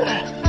Ugh.